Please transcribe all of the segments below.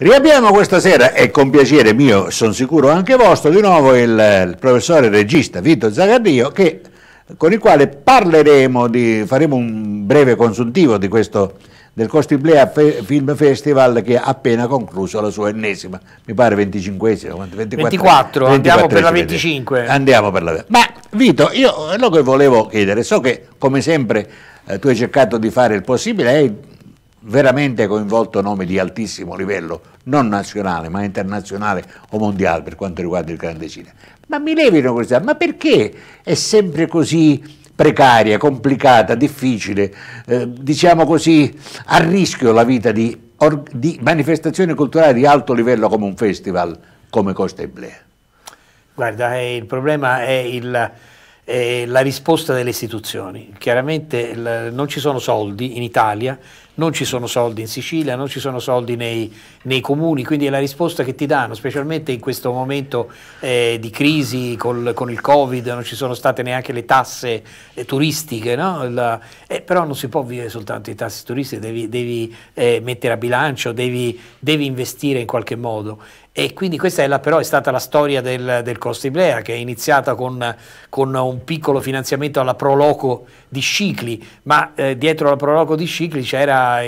Riabbiamo questa sera, e con piacere mio, sono sicuro anche vostro, di nuovo il, il professore regista Vito Zagardio, che, con il quale parleremo, di, faremo un breve consuntivo di questo, del Costiblea Film Festival che ha appena concluso la sua ennesima, mi pare 25esima, 24, 24 andiamo per la 25. Andiamo per la Ma Vito, io quello che volevo chiedere, so che come sempre eh, tu hai cercato di fare il possibile, hai veramente coinvolto nomi di altissimo livello, non nazionale ma internazionale o mondiale per quanto riguarda il grande cinema. Ma mi levi una curiosità, ma perché è sempre così precaria, complicata, difficile, eh, diciamo così, a rischio la vita di, di, manifestazioni culturali di alto livello come un festival come Costa Iblea? Guarda, eh, il problema è il eh, la risposta delle istituzioni. Chiaramente il, non ci sono soldi in Italia, non ci sono soldi in Sicilia, non ci sono soldi nei, nei comuni, quindi è la risposta che ti danno, specialmente in questo momento eh, di crisi col, con il Covid, non ci sono state neanche le tasse eh, turistiche, no? La, eh, però non si può vivere soltanto di tasse turistiche, devi, devi eh, mettere a bilancio, devi, devi investire in qualche modo. E quindi questa è la, però è stata la storia del, del Costiblea che è iniziata con, con, un piccolo finanziamento alla Proloco di Scicli, ma eh, dietro la Proloco di Scicli c'era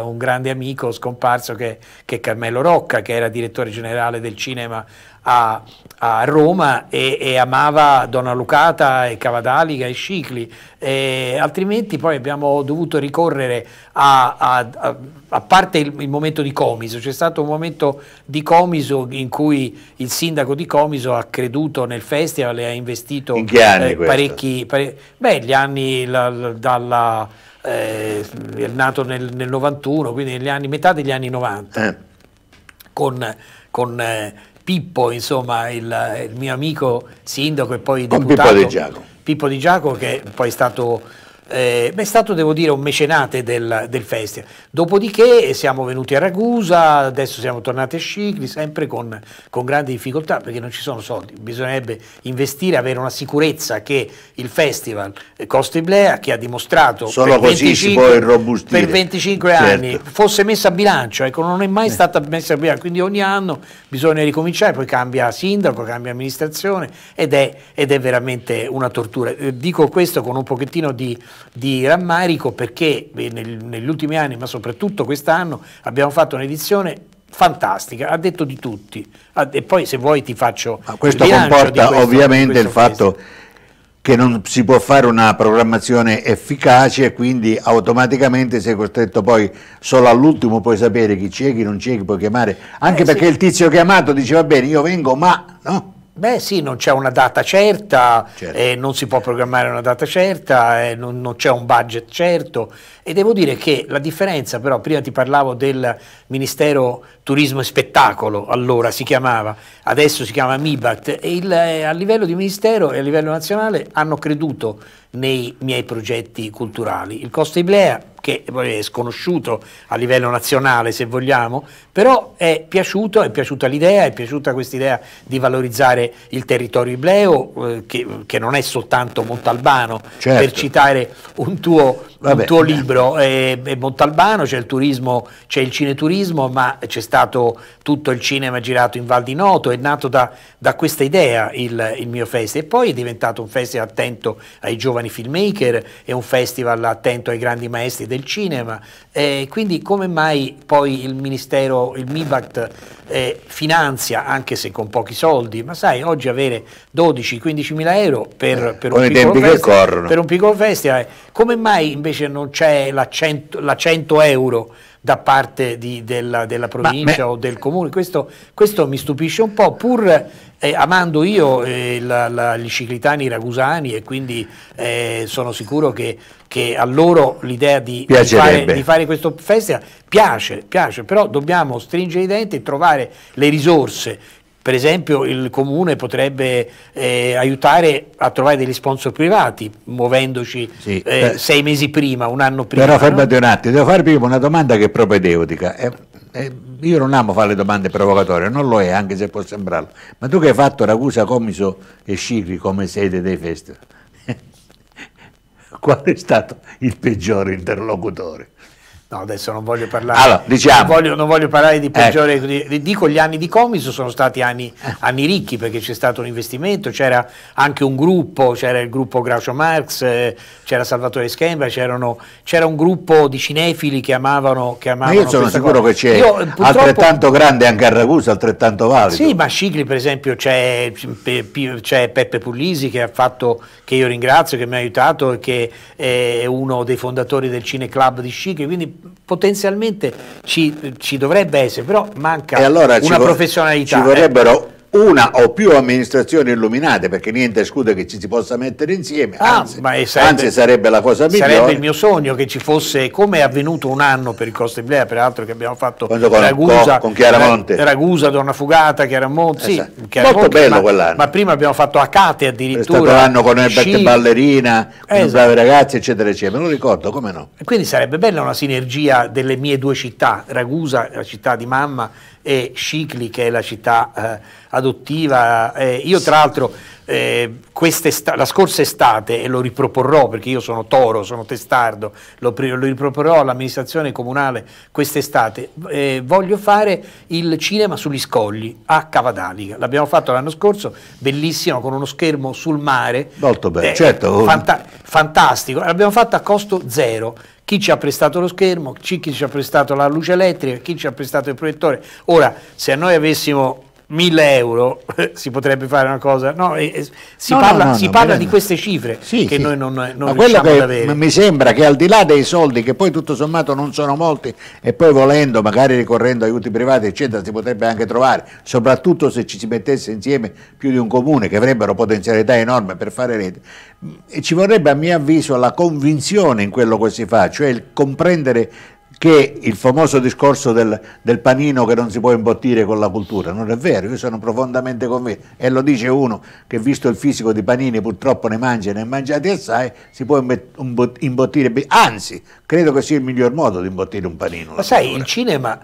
un grande amico scomparso che, che, è Carmelo Rocca, che era direttore generale del cinema a, a Roma e, e, amava Donna Lucata e Cavadaliga e Scicli, e altrimenti poi abbiamo dovuto ricorrere a, a, a, a parte il, il, momento di Comiso, c'è stato un momento di Comiso in cui il sindaco di Comiso ha creduto nel festival e ha investito eh, parecchi, pare, beh, gli anni la, la, dalla, eh, è nato nel, nel, 91, quindi negli anni, metà degli anni 90, eh. con, con eh, Pippo, insomma, il, il, mio amico sindaco e poi Con deputato. Pippo Di Giacomo. Pippo Di Giacomo che poi è stato eh, è stato, devo dire, un mecenate del, del, festival. Dopodiché siamo venuti a Ragusa, adesso siamo tornati a Scicli, sempre con, con, grandi difficoltà perché non ci sono soldi. Bisognerebbe investire, avere una sicurezza che il festival Costa Iblea, che ha dimostrato Solo per, 25, per 25 certo. anni, fosse messa a bilancio. Ecco, non è mai eh. stata messa a bilancio, quindi ogni anno bisogna ricominciare, poi cambia sindaco, cambia amministrazione ed è, ed è veramente una tortura. Eh, dico questo con un pochettino di di rammarico perché nel, negli ultimi anni, ma soprattutto quest'anno, abbiamo fatto un'edizione fantastica, ha detto di tutti. E poi se vuoi ti faccio... Ma questo comporta questo, ovviamente il fatto che non si può fare una programmazione efficace e quindi automaticamente sei costretto poi solo all'ultimo puoi sapere chi c'è, chi non c'è, chi puoi chiamare, anche eh, perché sì. il tizio chiamato diceva bene io vengo ma... No? Beh sì, non c'è una data certa, certo. eh, non si può programmare una data certa, eh, non, non c'è un budget certo e devo dire che la differenza però, prima ti parlavo del Ministero Turismo e Spettacolo, allora si chiamava, adesso si chiama MIBAT, e il, eh, a livello di Ministero e a livello nazionale hanno creduto nei miei progetti culturali. Il Costa Iblea che è sconosciuto a livello nazionale se vogliamo, però è piaciuto, è piaciuta l'idea, è piaciuta questa idea di valorizzare il territorio ibleo, eh, che, che, non è soltanto Montalbano, certo. per citare un tuo, un tuo libro, è, è Montalbano, c'è il turismo, c'è il cineturismo, ma c'è stato tutto il cinema girato in Val di Noto, è nato da, da questa idea il, il mio festival e poi è diventato un festival attento ai giovani filmmaker, è un festival attento ai grandi maestri del cinema, eh, quindi come mai poi il Ministero, il MIBACT eh, finanzia, anche se con pochi soldi, ma sai, oggi avere 12-15 mila euro per, per, un festival, per, un piccolo festival, come mai invece non c'è la, la 100 euro da parte di, della, della, provincia o del comune, questo, questo, mi stupisce un po', pur eh, amando io eh, la, la, gli ciclitani ragusani e quindi eh, sono sicuro che, che a loro l'idea di, di, fare, di, fare, questo festival piace, piace, però dobbiamo stringere i denti e trovare le risorse per esempio il comune potrebbe eh, aiutare a trovare degli sponsor privati, muovendoci sì, eh, sei mesi prima, un anno prima. Però fermate no? un attimo, devo fare prima una domanda che è propedeutica. Eh, eh, io non amo fare le domande provocatorie, non lo è, anche se può sembrarlo. Ma tu che hai fatto Ragusa, Comiso e Scicli come sede dei festival, qual è stato il peggiore interlocutore? No, adesso non voglio parlare, allora, diciamo, non, voglio, non voglio parlare di peggiore, ecco. dico gli anni di Comiso sono stati anni, anni ricchi perché c'è stato un investimento, c'era anche un gruppo, c'era il gruppo Groucho Marx, eh, c'era Salvatore Schembra, c'era un gruppo di cinefili che amavano, che amavano Ma io sono sicuro cosa. che c'è io, altrettanto grande anche a Ragusa, altrettanto valido. Sì, ma Scicli per esempio c'è, Peppe Pullisi che ha fatto, che io ringrazio, che mi ha aiutato e che è uno dei fondatori del Cineclub di Scicli, quindi potenzialmente ci, ci, dovrebbe essere, però manca allora una professionalità. Ci vorrebbero eh una o più amministrazioni illuminate, perché niente esclude che ci si possa mettere insieme, ah, anzi, sarebbe, anzi, sarebbe, la cosa migliore. Sarebbe il mio sogno che ci fosse, come è avvenuto un anno per il Costa Iblea, peraltro che abbiamo fatto con, Ragusa, con, Chiaramonte. Ragusa, Donna Fugata, Chiaramonte, sì, esatto. Chiaramonte molto bello ma, quell'anno. Ma prima abbiamo fatto Acate addirittura. È stato l'anno con Herbert Ballerina, con esatto. i bravi ragazzi, eccetera, eccetera, me lo ricordo, come no? E quindi sarebbe bella una sinergia delle mie due città, Ragusa, la città di mamma, e Scicli che è la città eh, adottiva. Eh, io tra l'altro eh, la scorsa estate, e lo riproporrò perché io sono toro, sono testardo, lo, lo riproporrò all'amministrazione comunale quest'estate, eh, voglio fare il cinema sugli scogli a Cavadaliga. L'abbiamo fatto l'anno scorso, bellissimo, con uno schermo sul mare. Molto bello, eh, certo. Fanta fantastico, l'abbiamo fatto a costo zero chi ci ha prestato lo schermo, chi ci ha prestato la luce elettrica, chi ci ha prestato il proiettore. Ora, se noi avessimo 1000 euro si potrebbe fare una cosa no, eh, si no, parla, no, si parla di queste cifre sì, che sì. noi non, non Ma quello che avere. mi sembra che al di là dei soldi che poi tutto sommato non sono molti e poi volendo magari ricorrendo a aiuti privati eccetera si potrebbe anche trovare soprattutto se ci si mettesse insieme più di un comune che avrebbero potenzialità enorme per fare rete e ci vorrebbe a mio avviso la convinzione in quello che si fa cioè il comprendere che il famoso discorso del, del, panino che non si può imbottire con la cultura, non è vero, io sono profondamente convinto, e lo dice uno che visto il fisico di panini purtroppo ne mangia e ne ha mangiati assai, si può imbottire, anzi, credo che sia il miglior modo di imbottire un panino. Ma sai, il cinema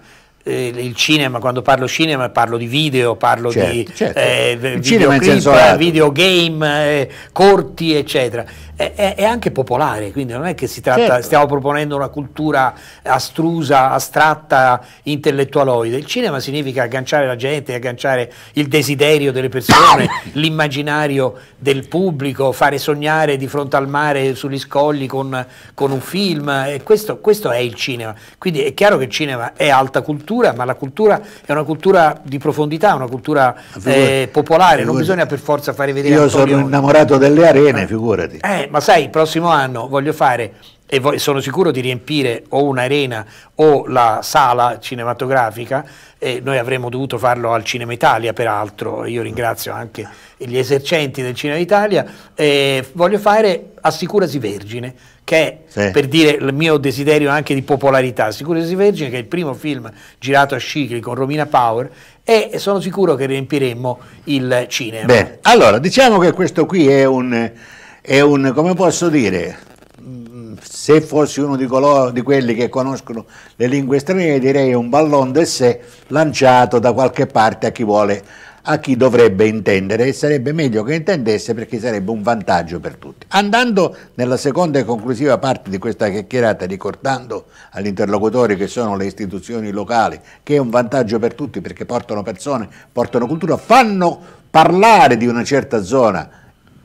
eh, il cinema, quando parlo cinema parlo di video, parlo certo, di certo. Eh, videoclip, videogame, eh, corti, eccetera è, è, anche popolare, quindi non è che si tratta, certo. stiamo proponendo una cultura astrusa, astratta, intellettualoide. Il cinema significa agganciare la gente, agganciare il desiderio delle persone, l'immaginario del pubblico, fare sognare di fronte al mare sugli scogli con, con un film, e questo, questo, è il cinema. Quindi è chiaro che il cinema è alta cultura, ma la cultura è una cultura di profondità, una cultura eh, popolare, non bisogna per forza fare vedere Io sono innamorato delle arene, figurati. Eh, ma sai, il prossimo anno voglio fare e sono sicuro di riempire o un'arena o la sala cinematografica e noi avremmo dovuto farlo al Cinema Italia peraltro, io ringrazio anche gli esercenti del Cinema Italia, e voglio fare Assicurasi Vergine, che è sì. per dire il mio desiderio anche di popolarità, Assicurasi Vergine che è il primo film girato a Scicli con Romina Power e sono sicuro che riempiremmo il cinema. Bene, allora diciamo che questo qui è un è un, come posso dire, se fossi uno di, coloro, di quelli che conoscono le lingue straniere direi un ballon de sé lanciato da qualche parte a chi vuole a chi dovrebbe intendere e sarebbe meglio che intendesse perché sarebbe un vantaggio per tutti. Andando nella seconda e conclusiva parte di questa chiacchierata ricordando agli interlocutori che sono le istituzioni locali che è un vantaggio per tutti perché portano persone, portano cultura, fanno parlare di una certa zona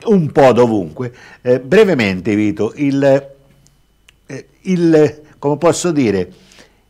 un po' dovunque. Eh, brevemente, Vito, il, eh, il, come posso dire,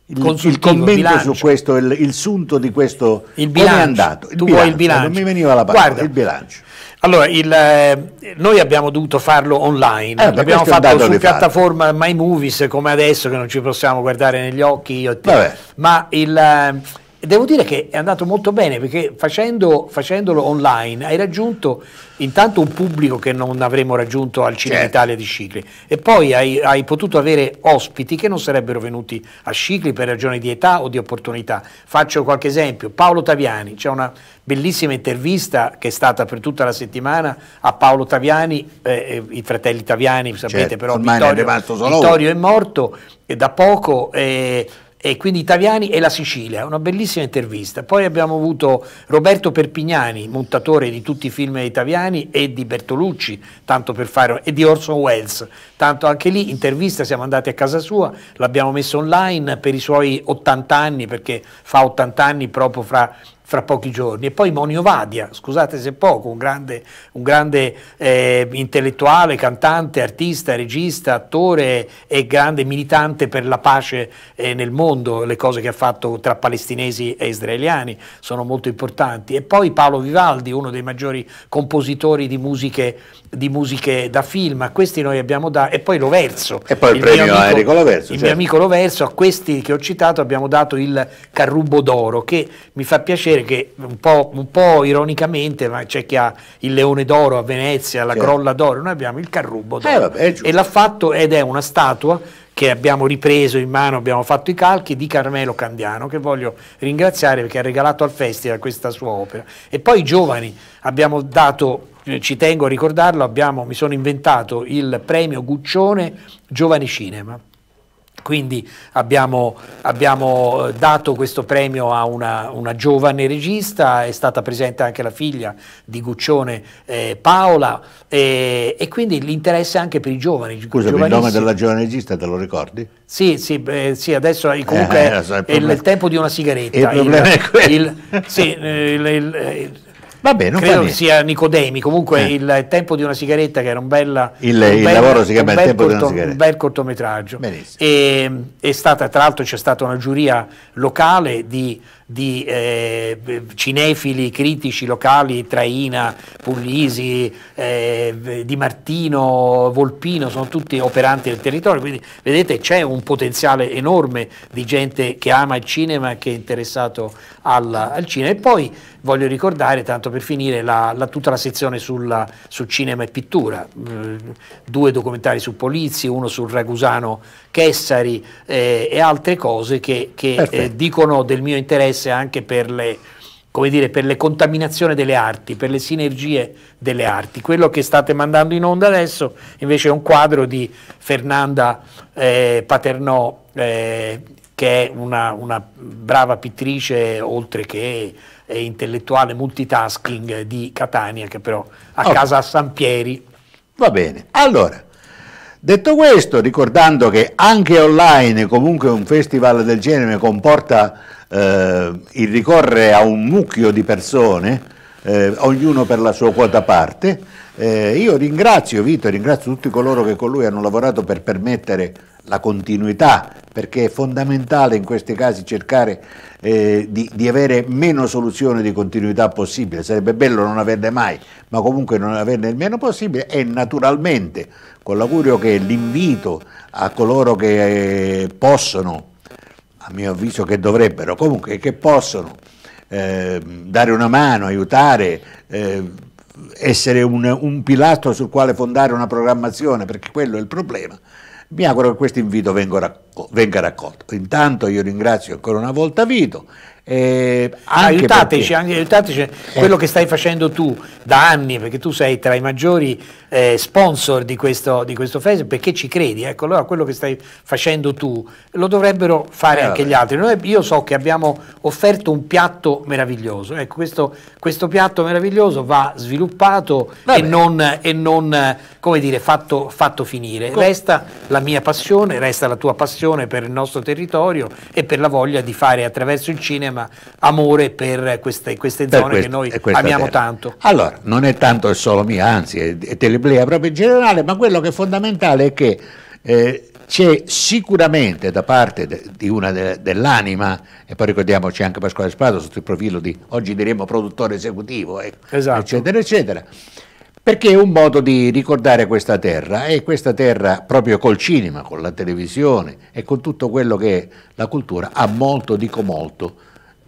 il, il commento bilancio. su questo, il, il, sunto di questo, il bilancio. come è andato? Il tu bilancio, vuoi il bilancio? Non mi veniva la parola, Guarda, il bilancio. Allora, il, eh, noi abbiamo dovuto farlo online, eh, l'abbiamo fatto su piattaforma My Movies come adesso che non ci possiamo guardare negli occhi io e te, ma il eh, devo dire che è andato molto bene perché facendo, facendolo online hai raggiunto intanto un pubblico che non avremmo raggiunto al Cinema certo. Italia di Scicli e poi hai, hai, potuto avere ospiti che non sarebbero venuti a Scicli per ragioni di età o di opportunità. Faccio qualche esempio, Paolo Taviani, c'è una bellissima intervista che è stata per tutta la settimana a Paolo Taviani, eh, eh i fratelli Taviani, sapete certo, però Vittorio, Vittorio è morto da poco. Eh, e quindi Taviani e la Sicilia, una bellissima intervista. Poi abbiamo avuto Roberto Perpignani, montatore di tutti i film di Taviani e di Bertolucci, tanto per fare, e di Orson Welles, tanto anche lì intervista, siamo andati a casa sua, l'abbiamo messo online per i suoi 80 anni, perché fa 80 anni proprio fra fra pochi giorni. E poi Monio Vadia, scusate se poco, un grande, un grande eh, intellettuale, cantante, artista, regista, attore e grande militante per la pace eh, nel mondo. Le cose che ha fatto tra palestinesi e israeliani sono molto importanti. E poi Paolo Vivaldi, uno dei maggiori compositori di musiche, di musiche da film. A questi noi abbiamo dato, e poi Loverso. E poi il, il premio amico, a Enrico Loverso. Il certo. mio amico Loverso, a questi che ho citato abbiamo dato il Carrubo d'Oro, che mi fa piacere vedere che un po', un po ironicamente, ma c'è chi ha il Leone d'Oro a Venezia, la certo. Grolla d'Oro, noi abbiamo il Carrubo d'Oro. Eh, vabbè, e l'ha fatto ed è una statua che abbiamo ripreso in mano, abbiamo fatto i calchi di Carmelo Candiano, che voglio ringraziare perché ha regalato al festival questa sua opera. E poi i giovani, abbiamo dato, ci tengo a ricordarlo, abbiamo, mi sono inventato il premio Guccione Giovani Cinema quindi abbiamo, abbiamo, dato questo premio a una, una, giovane regista, è stata presente anche la figlia di Guccione eh, Paola e, e, quindi l'interesse anche per i giovani. Scusa, il nome della giovane regista te lo ricordi? Sì, sì, eh, sì adesso comunque eh, so, è il, il, tempo di una sigaretta. Il problema il, è quello. sì, il, Va bene, Credo che sia Nicodemi, comunque eh. il tempo di una sigaretta che era un, bella, il, un il bel, lavoro si chiama Il tempo corto, di una sigaretta. Un bel cortometraggio. E, è stata, tra l'altro c'è stata una giuria locale di di eh, cinefili critici locali, Traina, Puglisi, eh, Di Martino, Volpino, sono tutti operanti nel territorio, quindi vedete c'è un potenziale enorme di gente che ama il cinema e che è interessato al, al cinema. E poi voglio ricordare, tanto per finire, la, la, tutta la sezione sulla, su cinema e pittura, eh, due documentari su Polizzi, uno sul Ragusano Chessari eh, e altre cose che, che eh, dicono del mio interesse anche per le, dire, per le contaminazioni delle arti, per le sinergie delle arti. Quello che state mandando in onda adesso invece è un quadro di Fernanda eh, Paternò, eh, che è una, una, brava pittrice, oltre che intellettuale multitasking di Catania, che però a okay. casa a San Pieri. Va bene, allora Detto questo, ricordando che anche online comunque un festival del genere comporta eh, il ricorrere a un mucchio di persone, eh, ognuno per la sua quota parte, eh, io ringrazio Vito, ringrazio tutti coloro che con lui hanno lavorato per permettere la continuità, perché è fondamentale in questi casi cercare eh, di, di, avere meno soluzioni di continuità possibile, sarebbe bello non averne mai, ma comunque non averne il meno possibile e naturalmente con l'augurio che l'invito a coloro che eh, possono, a mio avviso che dovrebbero, comunque che possono eh, dare una mano, aiutare, eh, essere un, un pilastro sul quale fondare una programmazione, perché quello è il problema mi auguro che questo invito venga raccolto. Intanto io ringrazio ancora una volta Vito eh, aiutateci, perché... anche, aiutateci eh. quello che stai facendo tu da anni, perché tu sei tra i maggiori eh, sponsor di questo, di questo festival, perché ci credi, ecco, allora quello che stai facendo tu lo dovrebbero fare eh, anche vabbè. gli altri. Noi, io so che abbiamo offerto un piatto meraviglioso, ecco, questo, questo piatto meraviglioso va sviluppato e non, e non, come dire, fatto, fatto finire. Com resta la mia passione, resta la tua passione per il nostro territorio e per la voglia di fare attraverso il cinema cinema, amore per queste, queste per zone questo, che noi amiamo terra. tanto. Allora, non è tanto solo mia, anzi è, è Teleplea proprio in generale, ma quello che è fondamentale è che eh, c'è sicuramente da parte de, di una de, dell'anima, e poi ricordiamoci anche Pasquale Sprato sotto il profilo di, oggi diremo produttore esecutivo, ecco, esatto. eccetera, eccetera, perché è un modo di ricordare questa terra e questa terra proprio col cinema, con la televisione e con tutto quello che è la cultura ha molto, dico molto,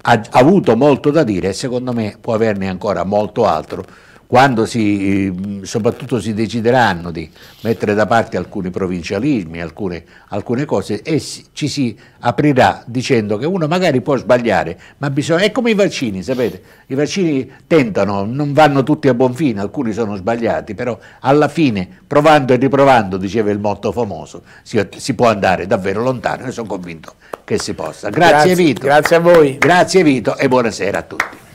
ha avuto molto da dire e secondo me può averne ancora molto altro quando si, soprattutto si decideranno di mettere da parte alcuni provincialismi, alcune, alcune cose, e si, ci si aprirà dicendo che uno magari può sbagliare, ma bisogna, è come i vaccini, sapete, i vaccini tentano, non vanno tutti a buon fine, alcuni sono sbagliati, però alla fine, provando e riprovando, diceva il motto famoso, si, si può andare davvero lontano, io sono convinto che si possa. Grazie, grazie Vito. Grazie a voi. Grazie Vito e buonasera a tutti.